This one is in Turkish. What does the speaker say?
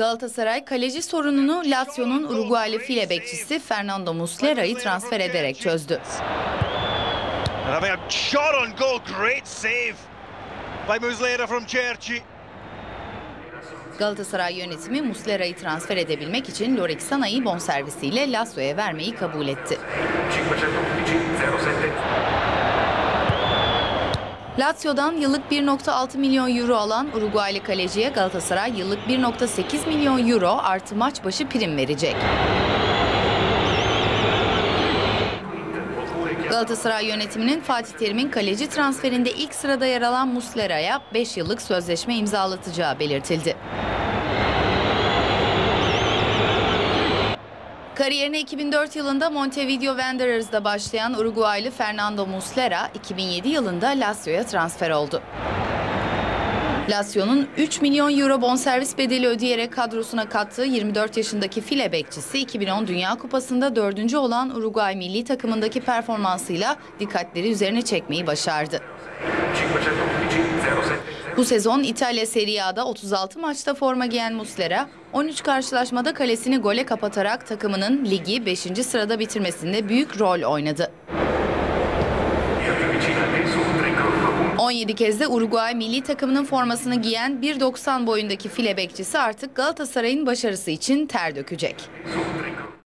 Galatasaray kaleci sorununu Lazio'nun Uruguaylı file bekçisi Fernando Muslera'yı transfer ederek çözdü. Galatasaray yönetimi Muslera'yı transfer edebilmek için Lorik Sana'yı bonservisiyle Lazio'ya vermeyi kabul etti. 511 07 Lazio'dan yıllık 1.6 milyon euro alan Uruguaylı kaleciye Galatasaray yıllık 1.8 milyon euro artı maç başı prim verecek. Galatasaray yönetiminin Fatih Terim'in kaleci transferinde ilk sırada yer alan Muslera'ya 5 yıllık sözleşme imzalatacağı belirtildi. Kariyerine 2004 yılında Montevideo Wanderers'da başlayan Uruguaylı Fernando Muslera 2007 yılında Lazio'ya transfer oldu. Lazio'nun 3 milyon euro bonservis bedeli ödeyerek kadrosuna kattığı 24 yaşındaki file bekçisi 2010 Dünya Kupası'nda dördüncü olan Uruguay milli takımındaki performansıyla dikkatleri üzerine çekmeyi başardı. 511 07 Bu sezon İtalya Serie A'da 36 maçta forma giyen Muslera, 13 karşılaşmada kalesini gole kapatarak takımının ligi 5. sırada bitirmesinde büyük rol oynadı. più vicina sul tricolore 17 kez de Uruguay milli takımının formasını giyen 1.90 boyundaki file bekçisi artık Galatasaray'ın başarısı için ter dökecek.